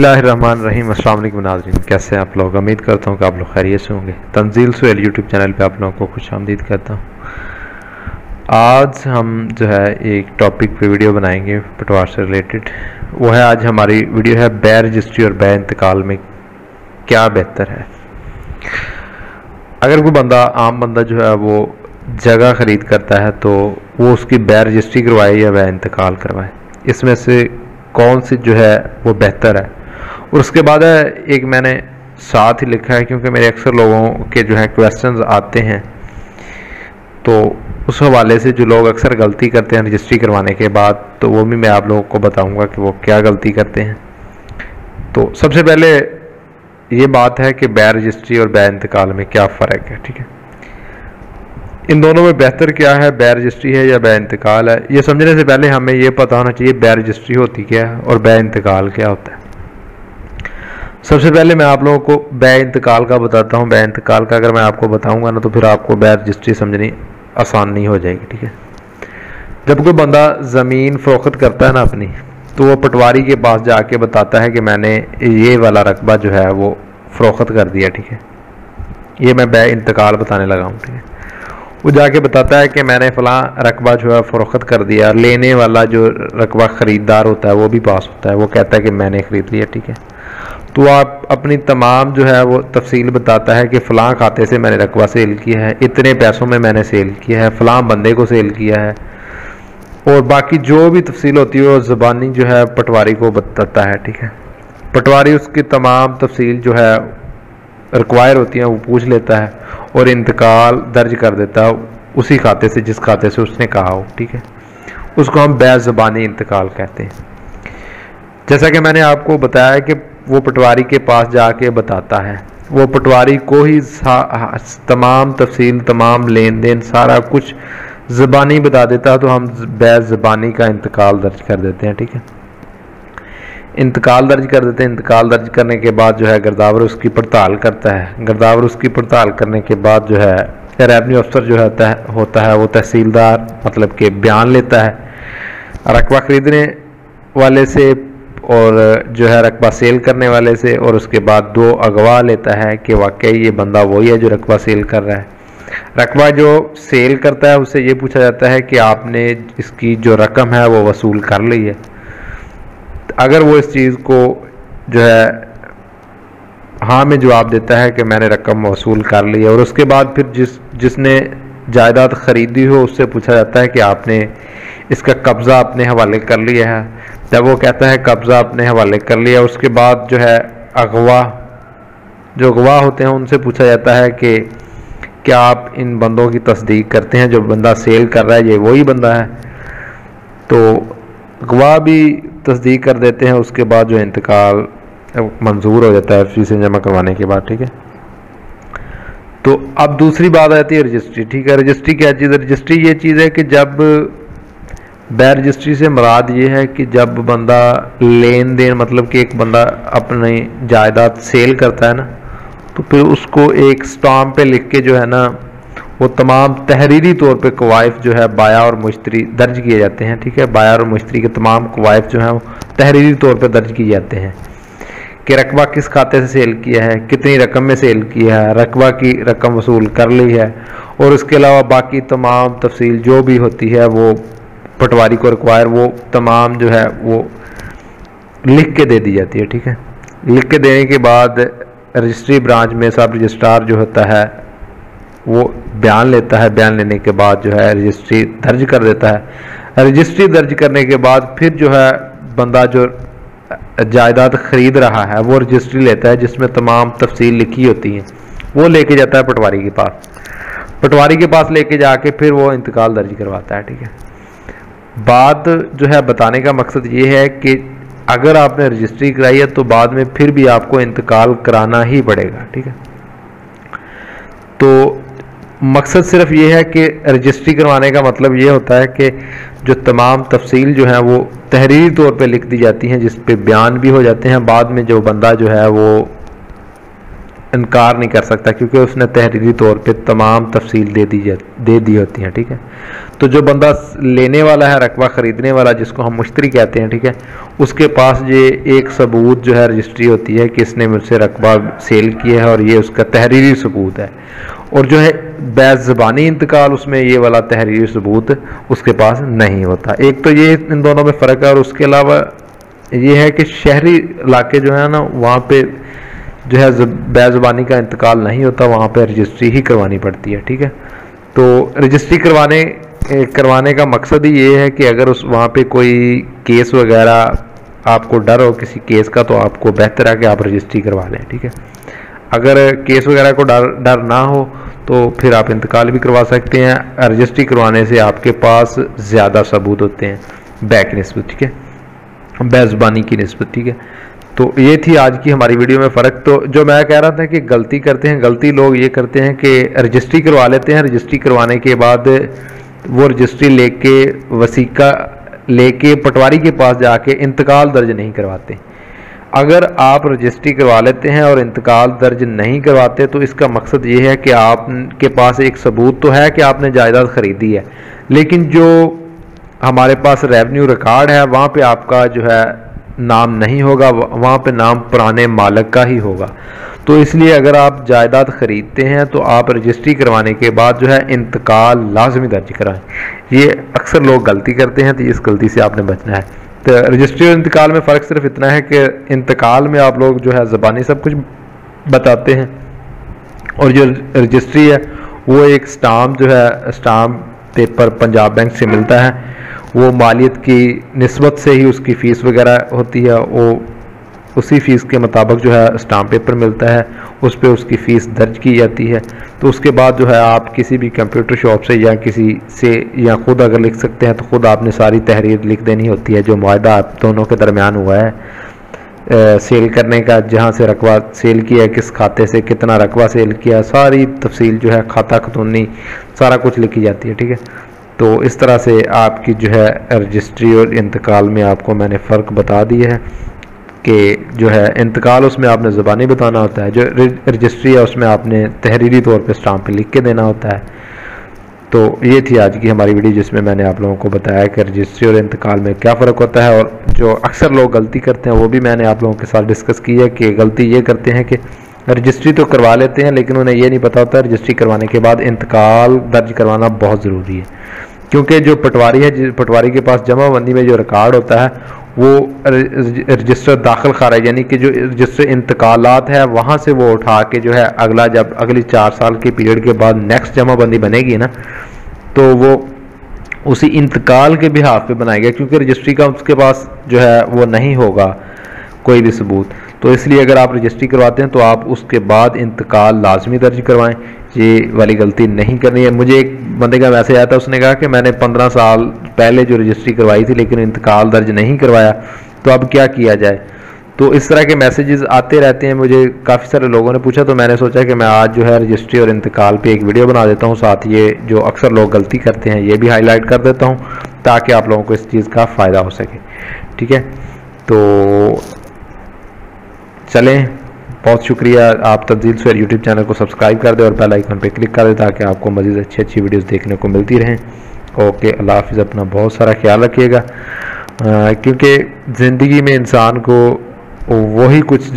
रहीम नाजरीन। कैसे हैं आप लोग? उम्मीद करता हूँ कि आप लोग खैरियत से होंगे। तंजील सुहेल यूट्यूब चैनल पे आप लोगों को खुश आमदीद करता हूँ। आज हम जो है एक टॉपिक पे वीडियो बनाएँगे, पटवार से रिलेटेड। वो है, आज हमारी वीडियो है बै रजिस्ट्री और बै इंतकाल में क्या बेहतर है? अगर कोई बंदा, आम बंदा जो है, वो जगह ख़रीद करता है तो वो उसकी बै रजिस्ट्री करवाए या बै इंतकाल करवाए। इसमें से कौन सी जो है, वो बेहतर है? और उसके बाद एक मैंने साथ ही लिखा है, क्योंकि मेरे अक्सर लोगों के जो है क्वेश्चंस आते हैं। तो उस हवाले से जो लोग अक्सर गलती करते हैं रजिस्ट्री करवाने के बाद तो वो भी मैं आप लोगों को बताऊँगा कि वो क्या गलती करते हैं। तो सबसे पहले ये बात है कि बै रजिस्ट्री और बै इंतकाल में क्या फ़र्क है, ठीक है? इन दोनों में बेहतर क्या है बै रजिस्ट्री है या बै इंतकाल है? ये समझने से पहले हमें ये पता होना चाहिए बै रजिस्ट्री होती क्या है और बै इंतकाल क्या होता है। सबसे पहले मैं आप लोगों को बै इंतकाल का बताता हूँ। बै इंतकाल का अगर मैं आपको बताऊँगा ना तो फिर आपको बै रजिस्ट्री समझनी आसान नहीं हो जाएगी, ठीक है? जब कोई बंदा ज़मीन फ़रोख्त करता है ना अपनी तो वो पटवारी के पास जाके बताता है कि मैंने ये वाला रकबा जो है वो फ़रोख्त कर दिया, ठीक है? ये मैं बै इंतकाल बताने लगा हूँ, ठीक है? वो जाके बताता है कि मैंने फ़लाँ रकबा जो है फ़रोख्त कर दिया, लेने वाला जो रकबा ख़रीदार होता है वो भी पास होता है। वो कहता है कि मैंने ख़रीद लिया, ठीक है? तो आप अपनी तमाम जो है वो तफसील बताता है कि फ़लाँ खाते से मैंने रकबा सेल किया है, इतने पैसों में मैंने सेल किया है, फ़लाँ बंदे को सेल किया है। और बाकी जो भी तफसील होती है वो ज़बानी जो है पटवारी को बताता है, ठीक है? पटवारी उसकी तमाम तफसील जो है रिक्वायर होती हैं, वो पूछ लेता है और इंतकाल दर्ज कर देता है उसी खाते से, जिस खाते से उसने कहा हो, ठीक है? उसको हम बै ज़बानी इंतकाल कहते हैं। जैसा कि मैंने आपको बताया कि वो पटवारी के पास जाके बताता है। वो पटवारी को ही तमाम तफसील, तमाम लेन देन सारा कुछ ज़बानी बता देता है तो हम बै ज़बानी का इंतकाल दर्ज कर देते हैं, ठीक है? इंतकाल दर्ज कर देते हैं। इंतकाल दर्ज करने के बाद जो है गर्दावर उसकी पड़ताल करता है। गर्दावर उसकी पड़ताल करने के बाद जो है रेवन्यू अफसर जो है होता है, वो तहसीलदार मतलब के बयान लेता है। रकबा ख़रीदने वाले से और जो है रकबा सेल करने वाले से और उसके बाद दो अगवा लेता है कि वाकई ये बंदा वही है जो रकबा सेल कर रहा है। रकबा जो सेल करता है उससे ये पूछा जाता है कि आपने इसकी जो रकम है वो वसूल कर ली है। अगर वो इस चीज़ को जो है हाँ में जवाब देता है कि मैंने रकम वसूल कर ली है और उसके बाद फिर जिस, जिसने जायदाद ख़रीदी हो, उससे पूछा जाता है कि आपने इसका कब्ज़ा अपने हवाले कर लिया है। जब वो कहता है कब्ज़ा अपने हवाले कर लिया, उसके बाद जो है अगवा, जो अगवा होते हैं, उनसे पूछा जाता है कि क्या आप इन बंदों की तस्दीक करते हैं? जो बंदा सेल कर रहा है, ये वही बंदा है। तो अगवा भी तस्दीक कर देते हैं, उसके बाद जो इंतकाल मंजूर हो जाता है फीसें जमा करवाने के बाद, ठीक है? तो अब दूसरी बात आती है रजिस्ट्री, ठीक है? रजिस्ट्री क्या चीज़ रजिस्ट्री ये चीज़ है कि जब बै रजिस्ट्री से मुराद ये है कि जब बंदा लेन देन मतलब कि एक बंदा अपनी जायदाद सेल करता है ना तो फिर उसको एक स्टाम्प पे लिख के जो है ना, वो तमाम तहरीरी तौर पे कवायफ जो है बाया और मुश्तरी दर्ज किए जाते हैं, ठीक है? बाया और मुश्तरी के तमाम कवायफ जो हैं वो तहरीरी तौर पे दर्ज किए जाते हैं। कि रकबा किस खाते से सेल किया है, कितनी रकम में सेल किया है, रकबा की रकम वसूल कर ली है, और उसके अलावा बाकी तमाम तफसील जो भी होती है वो पटवारी को रिक्वायर वो तमाम जो है वो लिख के दे दी जाती है, ठीक है? लिख के देने के बाद रजिस्ट्री ब्रांच में सब रजिस्ट्रार जो होता है, वो बयान लेता है। बयान लेने के बाद जो है रजिस्ट्री दर्ज कर देता है। रजिस्ट्री दर्ज करने के बाद फिर जो है बंदा जो जायदाद ख़रीद रहा है, वो रजिस्ट्री लेता है, जिसमें तमाम तफसील लिखी होती है। वो लेके जाता है पटवारी के पास। पटवारी के पास लेके जाके फिर वो इंतकाल दर्ज करवाता है, ठीक है? बात जो है बताने का मकसद ये है कि अगर आपने रजिस्ट्री कराई है तो बाद में फिर भी आपको इंतकाल कराना ही पड़ेगा, ठीक है? तो मकसद सिर्फ़ ये है कि रजिस्ट्री करवाने का मतलब ये होता है कि जो तमाम तफसील जो है, वो तहरीरी तौर पे लिख दी जाती हैं, जिस पे बयान भी हो जाते हैं, बाद में जो बंदा जो है, वो इनकार नहीं कर सकता क्योंकि उसने तहरीरी तौर पे तमाम तफसील दे दी दे दी होती हैं, ठीक है? तो जो बंदा लेने वाला है, रकबा ख़रीदने वाला, जिसको हम मुश्तरी कहते हैं, ठीक है? उसके पास ये एक सबूत जो है रजिस्ट्री होती है कि इसने मुझसे रकबा सेल किया है और ये उसका तहरीरी सबूत है। और जो है बैज़बानी इंतकाल उसमें ये वाला तहरीरी सबूत उसके पास नहीं होता। एक तो ये इन दोनों में फ़र्क है और उसके अलावा ये है कि शहरी इलाके जो है ना, वहाँ पे जो है बैज़बानी का इंतकाल नहीं होता, वहाँ पर रजिस्ट्री ही करवानी पड़ती है, ठीक है? तो रजिस्ट्री करवाने करवाने का मकसद ही ये है कि अगर उस, वहाँ पे कोई केस वगैरह, आपको डर हो किसी केस का तो आपको बेहतर है कि आप रजिस्ट्री करवा लें, ठीक है? अगर केस वगैरह को डर डर ना हो तो फिर आप इंतकाल भी करवा सकते हैं। रजिस्ट्री करवाने से आपके पास ज़्यादा सबूत होते हैं, बैक नस्बत, ठीक है? बैज़बानी की नस्बत, ठीक है? तो ये थी आज की हमारी वीडियो में फ़र्क। तो जो मैं कह रहा था कि गलती करते हैं, गलती लोग ये करते हैं कि रजिस्ट्री करवा लेते हैं। रजिस्ट्री करवाने के बाद वो रजिस्ट्री लेके, वसीका लेके, पटवारी के पास जाके इंतकाल दर्ज नहीं करवाते। अगर आप रजिस्ट्री करवा लेते हैं और इंतकाल दर्ज नहीं करवाते तो इसका मकसद ये है कि आपके पास एक सबूत तो है कि आपने जायदाद ख़रीदी है। लेकिन जो हमारे पास रेवेन्यू रिकॉर्ड है, वहाँ पे आपका जो है नाम नहीं होगा वहाँ पे नाम पुराने मालक का ही होगा। तो इसलिए अगर आप जायदाद ख़रीदते हैं तो आप रजिस्ट्री करवाने के बाद जो है इंतकाल लाजमी दर्ज कराएँ। ये अक्सर लोग गलती करते हैं तो इस गलती से आपने बचना है। तो रजिस्ट्री और इंतकाल में फ़र्क सिर्फ़ इतना है कि इंतकाल में आप लोग जो है ज़बानी सब कुछ बताते हैं। और जो रजिस्ट्री है, वो एक स्टाम्प जो है, स्टाम्प पेपर पंजाब बैंक से मिलता है। वो मालियत की नस्बत से ही उसकी फ़ीस वगैरह होती है वो उसी फ़ीस के मुताबिक जो है स्टाम्प पेपर मिलता है उस पर उसकी फ़ीस दर्ज की जाती है। तो उसके बाद जो है आप किसी भी कंप्यूटर शॉप से या किसी से या ख़ुद अगर लिख सकते हैं तो ख़ुद आपने सारी तहरीर लिख देनी होती है जो माहा आप दोनों के दरमियान हुआ है। आ, सेल करने का जहाँ से रकबा सेल किया किस खाते से कितना रकबा सेल किया सारी तफसील जो है खाता खतूनी सारा कुछ लिखी जाती है ठीक है? तो इस तरह से आपकी जो है रजिस्ट्री और इंतकाल में आपको मैंने फ़र्क बता दिया है कि जो है इंतकाल उसमें आपने ज़बानी बताना होता है, जो रजिस्ट्री है उसमें आपने तहरीरी तौर पे स्टाम्प लिख के देना होता है। तो ये थी आज की हमारी वीडियो जिसमें मैंने आप लोगों को बताया कि रजिस्ट्री और इंतकाल में क्या फ़र्क होता है और जो अक्सर लोग गलती करते हैं वो भी मैंने आप लोगों के साथ डिस्कस की है कि गलती ये करते हैं कि रजिस्ट्री तो करवा लेते हैं, लेकिन उन्हें ये नहीं पता होता, रजिस्ट्री करवाने के बाद इंतकाल दर्ज करवाना बहुत ज़रूरी है। क्योंकि जो पटवारी है पटवारी के पास जमाबंदी में जो रिकॉर्ड होता है, वो रजिस्टर दाखिल खारिज यानी कि जो रजिस्टर इंतकालात है, वहाँ से वो उठा के जो है, अगला जब, अगली चार साल के पीरियड के बाद नेक्स्ट जमाबंदी बनेगी ना तो वो उसी इंतकाल के बिहाफ पे बनाएगा क्योंकि रजिस्ट्री का उसके पास जो है, वो नहीं होगा कोई भी सबूत। तो इसलिए अगर आप रजिस्ट्री करवाते हैं तो आप उसके बाद इंतकाल लाजमी दर्ज करवाएँ। ये वाली गलती नहीं करनी है। मुझे एक बंदे का मैसेज आया था, उसने कहा कि मैंने पंद्रह साल पहले जो रजिस्ट्री करवाई थी, लेकिन इंतकाल दर्ज नहीं करवाया। तो अब क्या किया जाए? तो इस तरह के मैसेजेस आते रहते हैं। मुझे काफ़ी सारे लोगों ने पूछा तो मैंने सोचा कि मैं आज जो है रजिस्ट्री और इंतकाल पे एक वीडियो बना देता हूँ। साथ ये जो अक्सर लोग गलती करते हैं, ये भी हाईलाइट कर देता हूँ, ताकि आप लोगों को इस चीज़ का फ़ायदा हो सके। ठीक है? तो चलें। बहुत शुक्रिया। आप तब्दील से यूट्यूब चैनल को सब्सक्राइब कर दें और बेल आइकन पर क्लिक कर दें ताकि आपको मज़ीद अच्छी अच्छी वीडियोस देखने को मिलती रहें। ओके, अल्लाह हाफिज़, अपना बहुत सारा ख्याल रखिएगा। क्योंकि ज़िंदगी में इंसान को वही कुछ